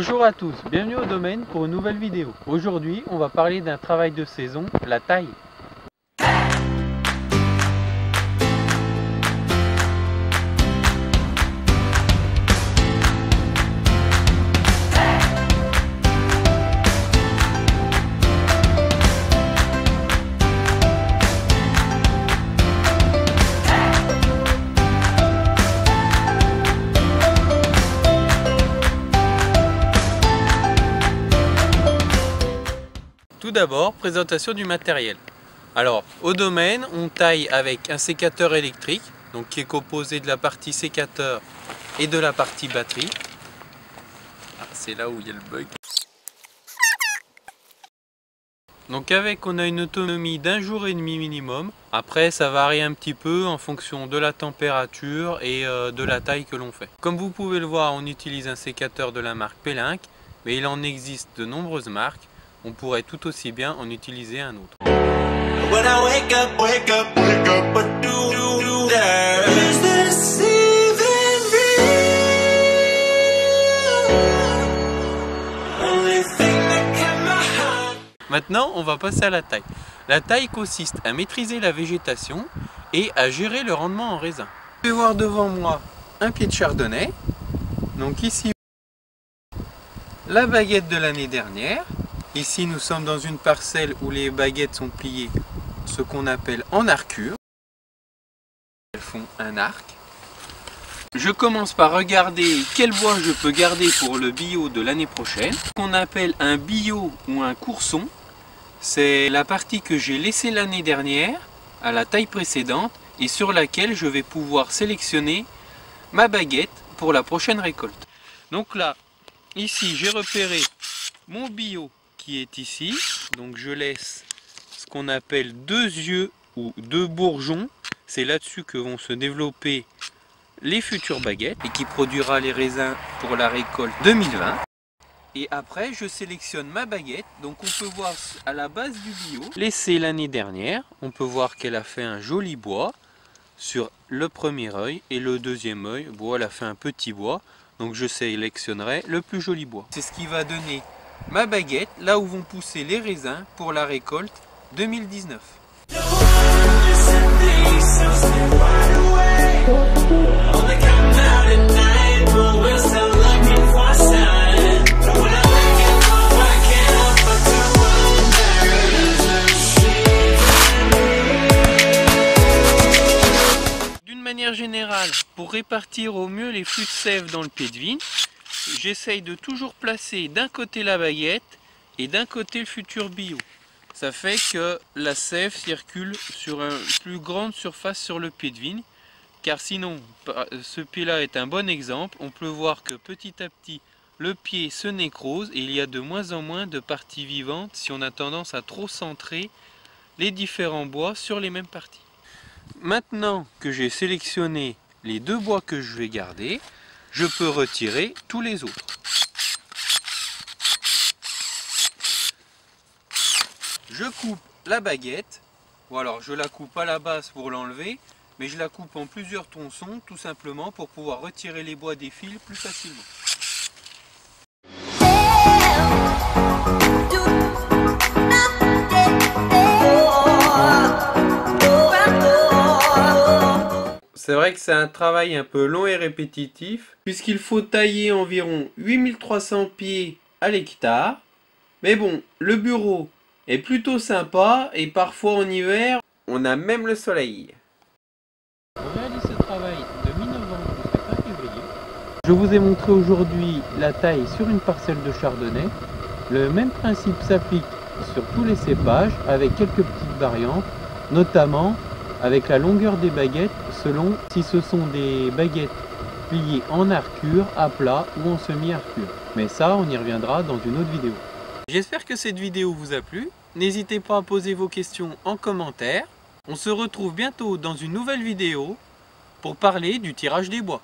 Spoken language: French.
Bonjour à tous, bienvenue au domaine pour une nouvelle vidéo. Aujourd'hui, on va parler d'un travail de saison, la taille. Tout d'abord, présentation du matériel. Alors, au domaine, on taille avec un sécateur électrique, donc qui est composé de la partie sécateur et de la partie batterie. Ah, c'est là où il y a le bug. Donc avec, on a une autonomie d'un jour et demi minimum. Après, ça varie un petit peu en fonction de la température et euh, de la taille que l'on fait. Comme vous pouvez le voir, on utilise un sécateur de la marque Pelink, mais il en existe de nombreuses marques on pourrait tout aussi bien en utiliser un autre. Maintenant, on va passer à la taille. La taille consiste à maîtriser la végétation et à gérer le rendement en raisin. Je vais voir devant moi un pied de chardonnay. Donc ici, la baguette de l'année dernière. Ici, nous sommes dans une parcelle où les baguettes sont pliées, ce qu'on appelle en arcure. Elles font un arc. Je commence par regarder quel bois je peux garder pour le bio de l'année prochaine. Ce qu'on appelle un bio ou un courson, c'est la partie que j'ai laissée l'année dernière, à la taille précédente, et sur laquelle je vais pouvoir sélectionner ma baguette pour la prochaine récolte. Donc là, ici, j'ai repéré mon bio est ici. Donc je laisse ce qu'on appelle deux yeux ou deux bourgeons. C'est là-dessus que vont se développer les futures baguettes et qui produira les raisins pour la récolte 2020. Et après, je sélectionne ma baguette. Donc on peut voir à la base du bio, laissé l'année dernière, on peut voir qu'elle a fait un joli bois sur le premier œil et le deuxième œil, bois, elle a fait un petit bois. Donc je sélectionnerai le plus joli bois. C'est ce qui va donner ma baguette, là où vont pousser les raisins pour la récolte 2019. D'une manière générale, pour répartir au mieux les flux de sève dans le pied de vigne, j'essaye de toujours placer d'un côté la baguette et d'un côté le futur bio. Ça fait que la sève circule sur une plus grande surface sur le pied de vigne. Car sinon, ce pied-là est un bon exemple. On peut voir que petit à petit, le pied se nécrose et il y a de moins en moins de parties vivantes si on a tendance à trop centrer les différents bois sur les mêmes parties. Maintenant que j'ai sélectionné les deux bois que je vais garder, je peux retirer tous les autres. Je coupe la baguette, ou alors je la coupe à la base pour l'enlever, mais je la coupe en plusieurs tronçons tout simplement pour pouvoir retirer les bois des fils plus facilement. C'est vrai que c'est un travail un peu long et répétitif, puisqu'il faut tailler environ 8300 pieds à l'hectare. Mais bon, le bureau est plutôt sympa et parfois en hiver, on a même le soleil. On réalise ce travail de mi-novembre. Je vous ai montré aujourd'hui la taille sur une parcelle de chardonnay. Le même principe s'applique sur tous les cépages avec quelques petites variantes, notamment avec la longueur des baguettes selon si ce sont des baguettes pliées en arcure, à plat ou en semi-arcure. Mais ça, on y reviendra dans une autre vidéo. J'espère que cette vidéo vous a plu. N'hésitez pas à poser vos questions en commentaire. On se retrouve bientôt dans une nouvelle vidéo pour parler du tirage des bois.